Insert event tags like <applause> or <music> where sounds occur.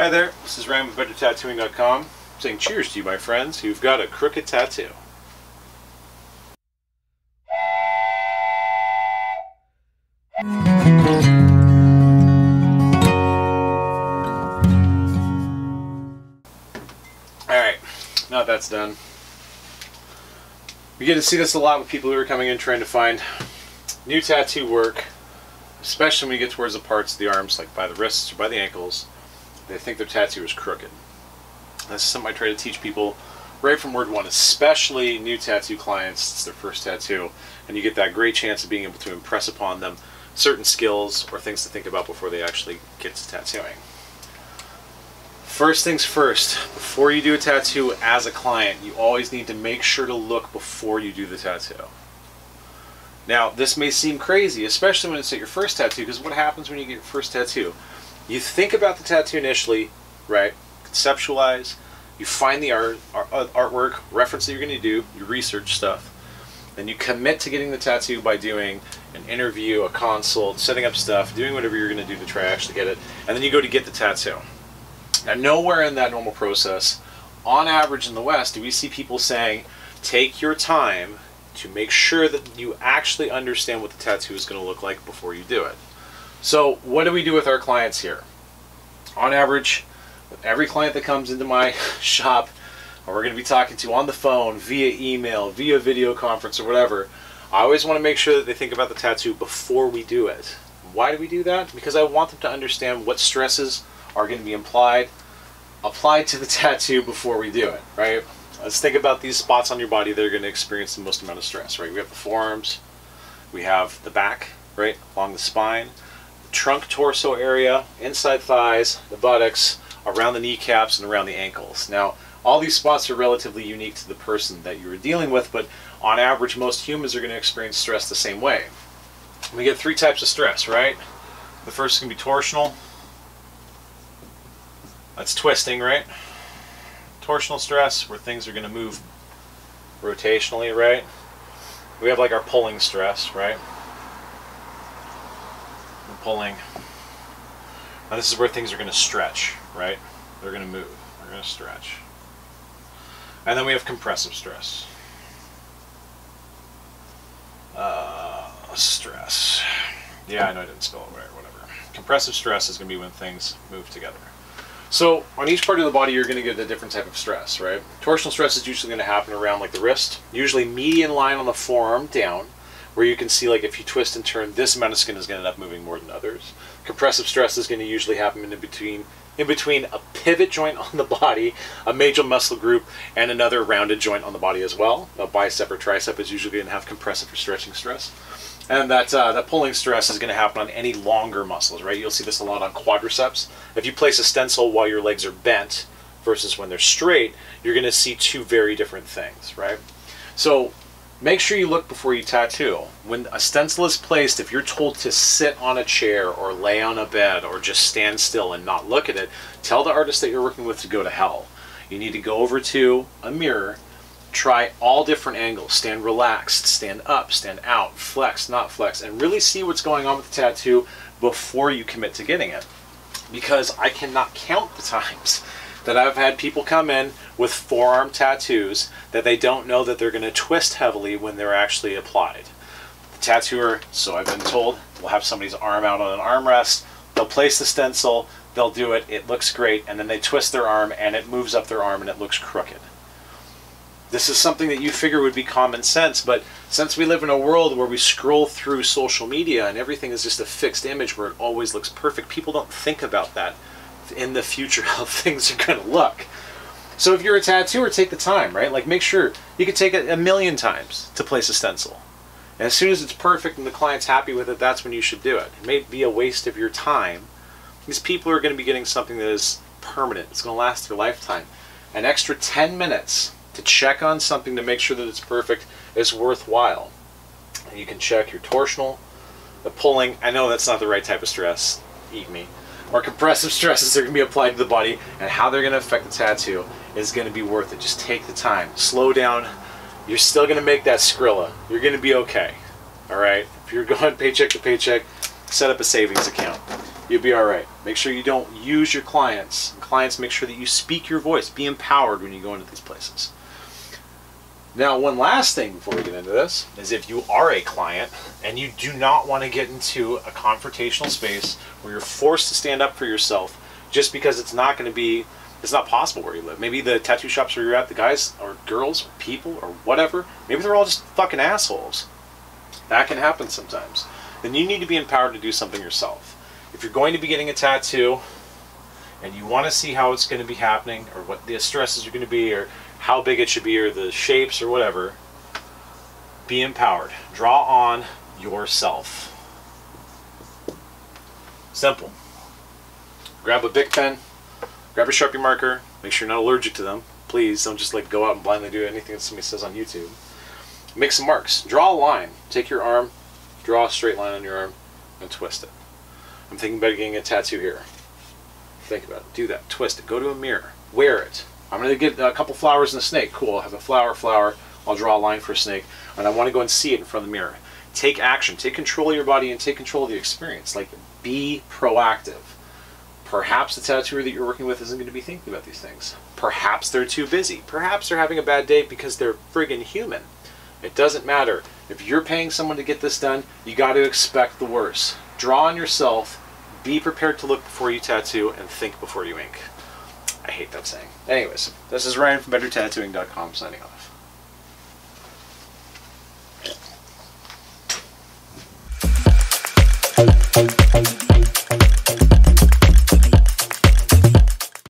Hi there, this is Ryan with BetterTattooing.com saying cheers to you, my friends, who've got a crooked tattoo. Alright, now that's done. We get to see this a lot with people who are coming in trying to find new tattoo work, especially when we get towards the parts of the arms, like by the wrists or by the ankles. They think their tattoo is crooked. This is something I try to teach people right from word one, especially new tattoo clients. It's their first tattoo, and you get that great chance of being able to impress upon them certain skills or things to think about before they actually get to tattooing. First things first, before you do a tattoo as a client, you always need to make sure to look before you do the tattoo. Now, this may seem crazy, especially when it's at your first tattoo, because what happens when you get your first tattoo? You think about the tattoo initially, right? Conceptualize, you find the art, art uh, artwork, reference that you're going to do, you research stuff, then you commit to getting the tattoo by doing an interview, a consult, setting up stuff, doing whatever you're going to do to try to actually get it, and then you go to get the tattoo. Now, nowhere in that normal process, on average in the West, do we see people saying, take your time to make sure that you actually understand what the tattoo is going to look like before you do it. So, what do we do with our clients here? On average, every client that comes into my <laughs> shop, we're going to be talking to on the phone, via email, via video conference, or whatever, I always want to make sure that they think about the tattoo before we do it. Why do we do that? Because I want them to understand what stresses are going to be implied, applied to the <laughs> tattoo before we do it, right? Let's think about these spots on your body that are going to experience the most amount of stress, right? We have the forearms, we have the back, right, along the spine, trunk torso area, inside thighs, the buttocks, around the kneecaps, and around the ankles. Now, all these spots are relatively unique to the person that you're dealing with, but on average, most humans are going to experience stress the same way. We get three types of stress, right? The first to be torsional, that's twisting, right? Torsional stress, where things are going to move rotationally, right? We have like our pulling stress, right? Pulling. Now this is where things are going to stretch, right? They're going to move. They're going to stretch. And then we have compressive stress. Uh, stress. Yeah, I know I didn't spell it right, or whatever. Compressive stress is going to be when things move together. So on each part of the body, you're going to get a different type of stress, right? Torsional stress is usually going to happen around like the wrist, usually median line on the forearm down, where you can see like if you twist and turn, this amount of skin is going to end up moving more than others. Compressive stress is going to usually happen in between in between a pivot joint on the body, a major muscle group, and another rounded joint on the body as well. A bicep or tricep is usually going to have compressive or stretching stress. And that, uh, that pulling stress is going to happen on any longer muscles, right? You'll see this a lot on quadriceps. If you place a stencil while your legs are bent versus when they're straight, you're going to see two very different things, right? So make sure you look before you tattoo. When a stencil is placed, if you're told to sit on a chair or lay on a bed or just stand still and not look at it, tell the artist that you're working with to go to hell. You need to go over to a mirror try all different angles. Stand relaxed, stand up, stand out, flex, not flex, and really see what's going on with the tattoo before you commit to getting it. Because I cannot count the <laughs> times that I've had people come in with forearm tattoos that they don't know that they're going to twist heavily when they're actually applied. The tattooer, so I've been told, will have somebody's arm out on an armrest, they'll place the stencil, they'll do it, it looks great, and then they twist their arm and it moves up their arm and it looks crooked. This is something that you figure would be common sense, but since we live in a world where we scroll through social media and everything is just a fixed image where it always looks perfect, people don't think about that in the future <laughs> how things are going to look. So if you're a tattooer, take the time, right? Like make sure you could take it a million times to place a stencil. And as soon as it's perfect and the client's happy with it, that's when you should do it. It may be a waste of your time. These people are going to be getting something that is permanent. It's going to last their lifetime. An extra 10 minutes to check on something to make sure that it's perfect is worthwhile. You can check your torsional, the pulling. I know that's not the right type of stress. Eat me. Or compressive stresses are going to be applied to the body, and how they're going to affect the tattoo is going to be worth it. Just take the time. Slow down. You're still going to make that Skrilla. You're going to be okay. All right? If you're going paycheck to paycheck, set up a savings account. you'll be all right. Make sure you don't use your clients. Clients, make sure that you speak your voice. Be empowered when you go into these places. Now, one last thing before we get into this is if you are a client and you do not want to get into a confrontational space where you're forced to stand up for yourself just because it's not going to be, it's not possible where you live. Maybe the tattoo shops where you're at, the guys or girls or people or whatever, maybe they're all just fucking assholes. That can happen sometimes. Then you need to be empowered to do something yourself. If you're going to be getting a tattoo and you want to see how it's going to be happening or what the stresses are going to be or how big it should be or the shapes or whatever, be empowered. Draw on yourself. Simple. Grab a Bic pen, grab a Sharpie marker, make sure you're not allergic to them. Please don't just like go out and blindly do anything that somebody says on YouTube. Make some marks. Draw a line. Take your arm, draw a straight line on your arm, and twist it. I'm thinking about getting a tattoo here. Think about it. Do that. Twist it. Go to a mirror. Wear it. I'm going to get a couple flowers and a snake. Cool. I'll have a flower, flower. I'll draw a line for a snake. And I want to go and see it in front of the mirror. Take action. Take control of your body and take control of the experience. Like, be proactive. Perhaps the tattooer that you're working with isn't going to be thinking about these things. Perhaps they're too busy. Perhaps they're having a bad day because they're friggin' human. It doesn't matter. If you're paying someone to get this done, you got to expect the worst. Draw on yourself, be prepared to look before you tattoo, and think before you ink. I hate that saying. Anyways, this is Ryan from BetterTattooing.com signing off.